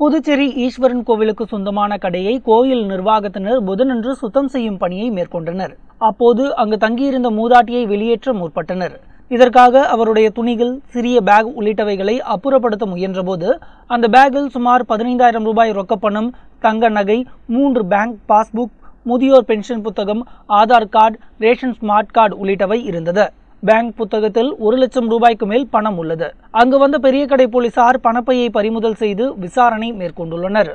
புதுச்சேரி ஈஸ்வரன் கோவிலுக்கு சொந்தமான கடையை கோயில் நிர்வாகத்தினர் புதனன்று சுத்தம் செய்யும் பணியை மேற்கொண்டனர். அப்போது அங்கு தங்கியிருந்த மூதாட்டியை வெளியேற்ற முற்பட்டனர். இதற்காக அவருடைய துணிகள் சிறிய பேக் உள்ளிட்டவைகளை அப்புறப்படுத்த முயன்றபோது அந்த பேக்கில் சுமார் பதினைந்தாயிரம் ரூபாய் ரொக்கப்பணம் தங்க நகை மூன்று பேங்க் பாஸ்புக் முதியோர் பென்ஷன் புத்தகம் Aadhaar card ration smart card உள்ளிட்டவை இருந்தது. பேங்க் புத்தகத்தில் ஒரு லட்சம் ரூபாய்க்கு மேல் பணம் உள்ளது. அங்கு வந்த பெரிய கடை போலீசார் பணப்பையை பறிமுதல் செய்து விசாரணை மேற்கொண்டுள்ளனர்.